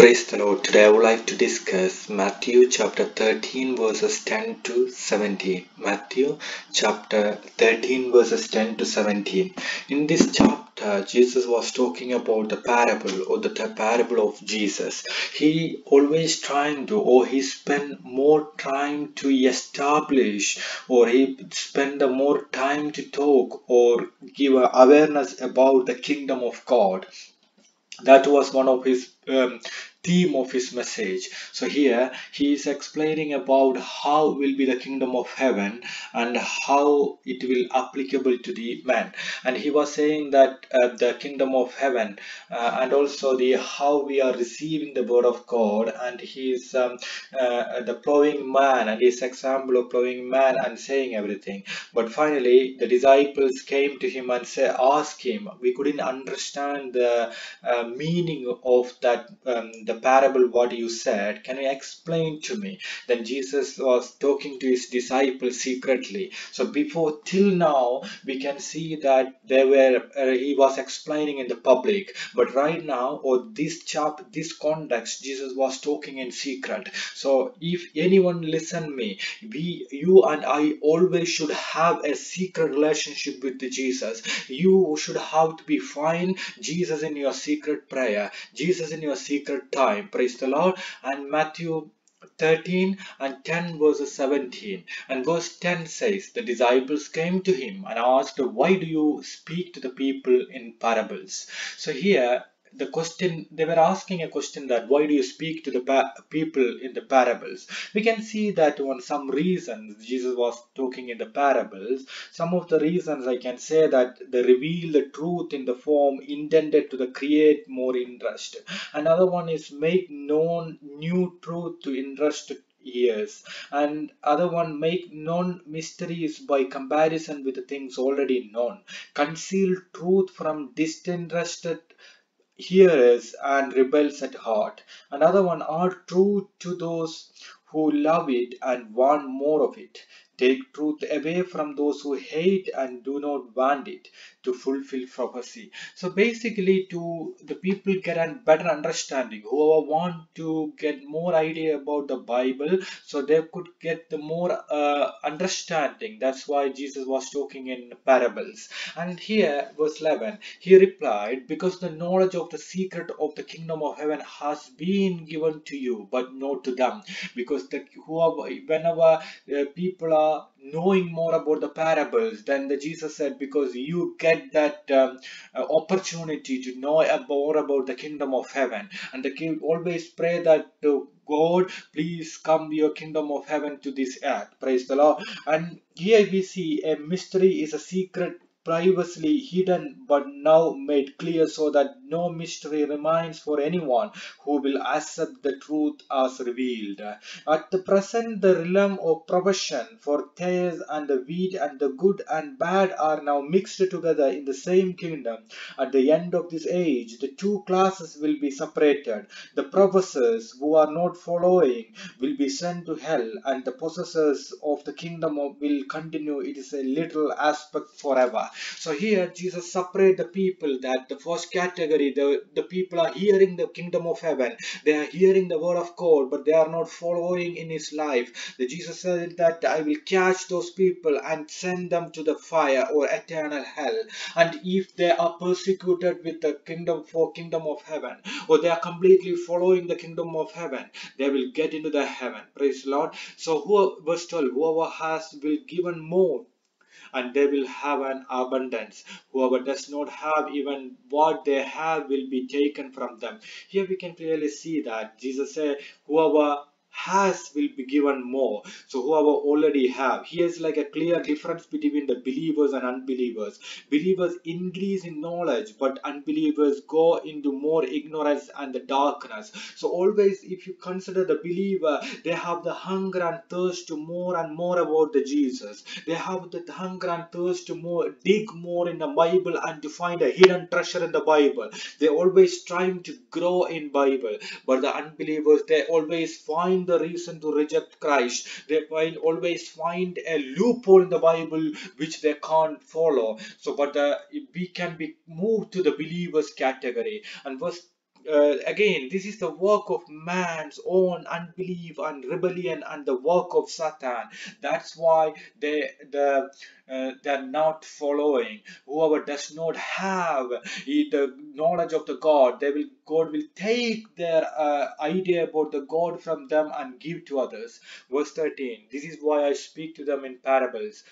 Praise the Lord. Today I would like to discuss Matthew chapter 13 verses 10 to 17. Matthew chapter 13 verses 10 to 17. In this chapter, Jesus was talking about the parable or the parable of Jesus. He always trying to or he spent more time to establish or he spend more time to talk or give awareness about the kingdom of God that was one of his um, theme of his message. So here he is explaining about how will be the kingdom of heaven and how it will applicable to the man. And he was saying that uh, the kingdom of heaven uh, and also the how we are receiving the word of god. And he's um, uh, the plowing man and his example of plowing man and saying everything. But finally the disciples came to him and say ask him. We couldn't understand the uh, meaning of that um, the parable what you said can you explain to me then jesus was talking to his disciples secretly? So before till now we can see that they were uh, he was explaining in the public. But right now or this chap this context jesus was talking in secret. So if anyone listen me we you and i always should have a secret relationship with jesus. You should have to be find jesus in your secret prayer. Jesus in your secret time praise the lord. And matthew 13 and 10 verses 17 and verse 10 says the disciples came to him and asked why do you speak to the people in parables so here the question they were asking a question that why do you speak to the people in the parables? We can see that on some reasons jesus was talking in the parables. Some of the reasons i can say that they reveal the truth in the form intended to the create more interest. Another one is make known new truth to interest ears. And other one make known mysteries by comparison with the things already known. Conceal truth from disinterested hearers and rebels at heart. Another one are true to those who love it and want more of it. Take truth away from those who hate and do not want it to fulfill prophecy. So basically to the people get a better understanding, whoever want to get more idea about the Bible, so they could get the more uh, understanding. That's why Jesus was talking in parables. And here, verse 11, he replied, because the knowledge of the secret of the kingdom of heaven has been given to you, but not to them. Because the whoever, whenever uh, people are knowing more about the parables then the jesus said because you get that um, uh, opportunity to know more about the kingdom of heaven. And the king always pray that uh, god please come your kingdom of heaven to this earth. Praise the lord. And here we see a mystery is a secret previously hidden but now made clear so that no mystery remains for anyone who will accept the truth as revealed. At the present, the realm of profession for tares and the wheat and the good and bad are now mixed together in the same kingdom. At the end of this age, the two classes will be separated. The professors who are not following will be sent to hell, and the possessors of the kingdom will continue. It is a little aspect forever. So here Jesus separate the people that the first category, the, the people are hearing the kingdom of heaven. They are hearing the word of God, but they are not following in his life. The Jesus said that I will catch those people and send them to the fire or eternal hell. And if they are persecuted with the kingdom for kingdom of heaven, or they are completely following the kingdom of heaven, they will get into the heaven. Praise the Lord. So who verse 12, whoever has will given more and they will have an abundance. Whoever does not have even what they have will be taken from them. Here we can clearly see that Jesus said, whoever has will be given more. So whoever already have he here's like a clear difference between the believers and unbelievers. Believers increase in knowledge but unbelievers go into more ignorance and the darkness. So always if you consider the believer they have the hunger and thirst to more and more about the jesus. They have the hunger and thirst to more dig more in the bible and to find a hidden treasure in the bible. They always trying to grow in bible. But the unbelievers they always find find the reason to reject Christ. They find always find a loophole in the Bible which they can't follow. So, but uh, we can be moved to the believers category. And verse uh, again this is the work of man's own unbelief and rebellion and the work of satan. That's why they the uh, they're not following. Whoever does not have the knowledge of the god they will god will take their uh, idea about the god from them and give to others. Verse 13 this is why i speak to them in parables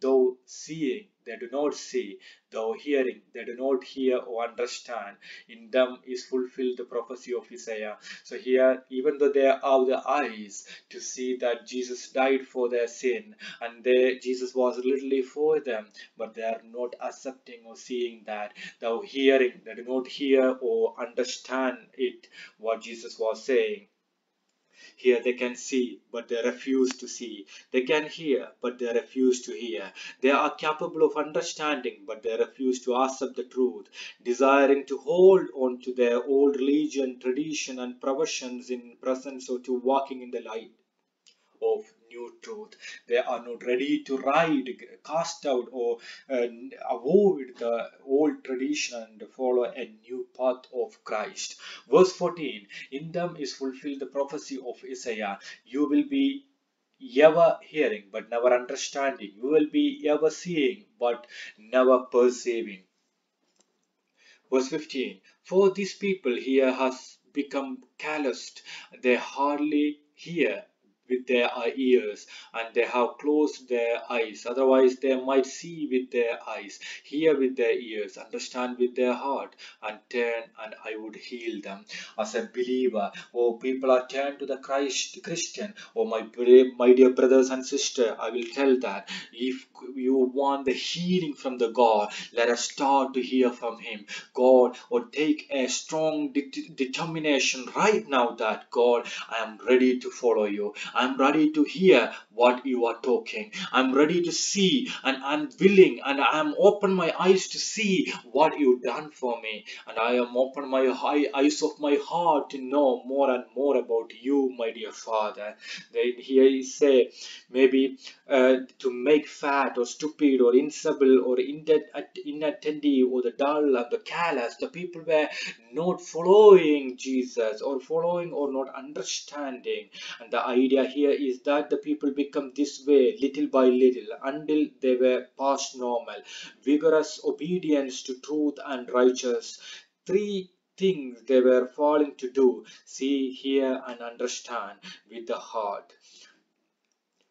though seeing they do not see, though hearing they do not hear or understand. In them is fulfilled the prophecy of Isaiah. So here, even though they have the eyes to see that Jesus died for their sin, and they, Jesus was literally for them, but they are not accepting or seeing that. Though hearing, they do not hear or understand it, what Jesus was saying here they can see, but they refuse to see. They can hear, but they refuse to hear. They are capable of understanding, but they refuse to accept the truth, desiring to hold on to their old religion, tradition, and professions in presence or to walking in the light of new truth. They are not ready to ride, cast out, or uh, avoid the old tradition and follow a new path of Christ. Verse 14 In them is fulfilled the prophecy of Isaiah. You will be ever hearing but never understanding. You will be ever seeing but never perceiving. Verse 15 For these people here has become calloused, they hardly hear with their ears and they have closed their eyes. Otherwise they might see with their eyes hear with their ears understand with their heart and turn and i would heal them. As a believer oh people are turned to the christ christian. Oh my my dear brothers and sisters i will tell that if you want the healing from the god let us start to hear from him. God or take a strong de determination right now that god i am ready to follow you I'm ready to hear what you are talking. I'm ready to see and I'm willing and I'm open my eyes to see what you've done for me. And I am open my eyes of my heart to know more and more about you, my dear Father. Then here he say, maybe uh, to make fat or stupid or insubtle or inattentive or the dull and the callous, the people were not following Jesus or following or not understanding. And the idea here is that the people become this way little by little until they were past normal. Vigorous obedience to truth and righteous. Three things they were falling to do see, hear, and understand with the heart.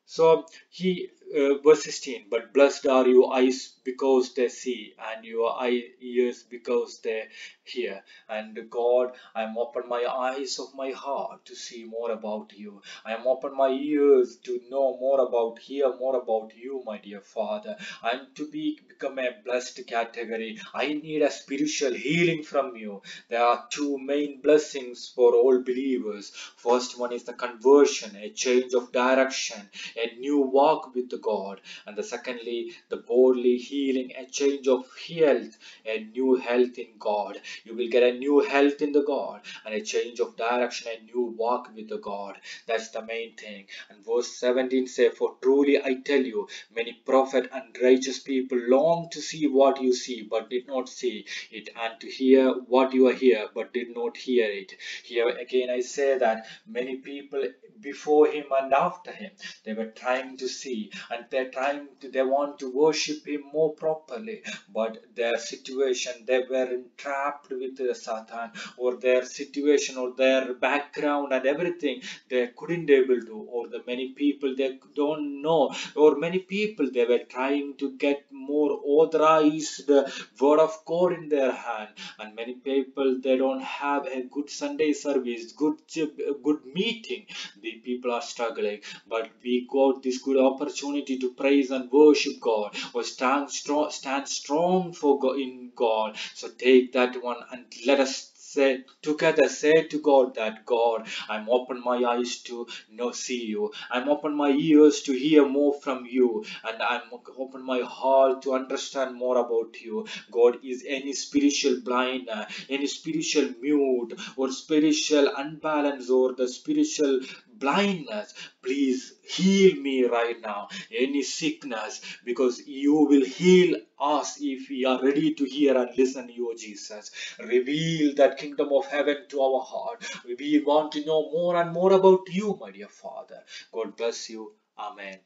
So he uh, verse 16 but blessed are your eyes because they see and your eye, ears because they hear. And god i am open my eyes of my heart to see more about you. I am open my ears to know more about hear more about you my dear father. I am to be become a blessed category i need a spiritual healing from you. There are two main blessings for all believers. First one is the conversion a change of direction a new walk with the God. And the secondly, the bodily healing, a change of health, a new health in God. You will get a new health in the God and a change of direction, a new walk with the God. That's the main thing. And verse 17 say, For truly I tell you, many prophet and righteous people long to see what you see, but did not see it, and to hear what you are hear, but did not hear it. Here again I say that many people before him and after him, they were trying to see and they're trying to they want to worship him more properly. But their situation they were entrapped with satan or their situation or their background and everything they couldn't able to or the many people they don't know or many people they were trying to get more authorized word of god in their hand. And many people they don't have a good sunday service good good meeting. The people are struggling. But we got this good opportunity to praise and worship God or stand strong, stand strong for God in God. So take that one and let us say together say to god that god i'm open my eyes to know see you i'm open my ears to hear more from you and i'm open my heart to understand more about you god is any spiritual blind any spiritual mute or spiritual unbalance or the spiritual blindness please heal me right now. Any sickness because you will heal us if we are ready to hear and listen you jesus. Reveal that kingdom of heaven to our heart. We want to know more and more about you my dear father. God bless you. Amen